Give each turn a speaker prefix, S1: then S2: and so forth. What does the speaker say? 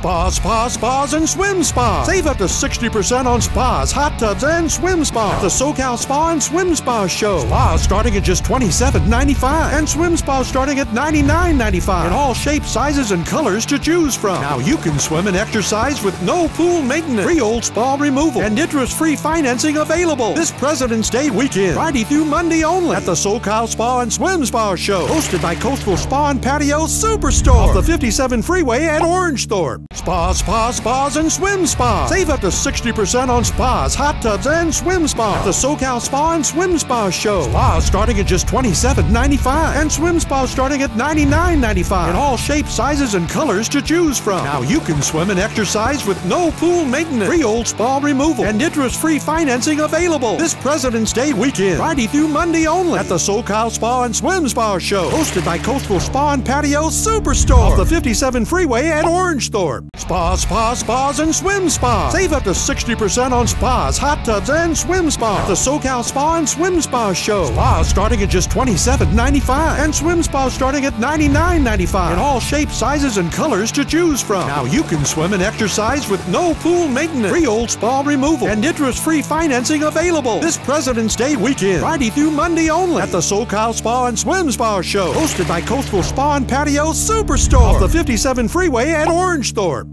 S1: Spa, spa, spas, and swim spas. Save up to 60% on spas, hot tubs, and swim spas. The SoCal Spa and Swim Spa Show. Spas starting at just $27.95 and swim spas starting at $99.95 in all shapes, sizes, and colors to choose from. Now you can swim and exercise with no pool maintenance, free old spa removal, and interest-free financing available. This President's Day weekend, Friday through Monday only, at the SoCal Spa and Swim Spa Show, hosted by Coastal Spa and Patio Superstore off the 57 freeway at Orange Orangethorpe. Spa, spa, spas, and swim spas. Save up to 60% on spas, hot tubs, and swim spas. The SoCal Spa and Swim Spa Show. Spas starting at just $27.95 and swim spas starting at $99.95 in all shapes, sizes, and colors to choose from. Now you can swim and exercise with no pool maintenance, free old spa removal, and interest-free financing available. This President's Day weekend, Friday through Monday only, at the SoCal Spa and Swim Spa Show, hosted by Coastal Spa and Patio Superstore off the 57 freeway at Orangethorpe. Spa, spa, spa, spas, and swim spas. Save up to 60% on spas, hot tubs, and swim spas. The SoCal Spa and Swim Spa Show. Spas starting at just $27.95 and swim spas starting at $99.95 in all shapes, sizes, and colors to choose from. Now you can swim and exercise with no pool maintenance, free old spa removal, and interest-free financing available. This President's Day weekend, Friday through Monday only, at the SoCal Spa and Swim Spa Show, hosted by Coastal Spa and Patio Superstore off the 57 freeway at Orangethorpe.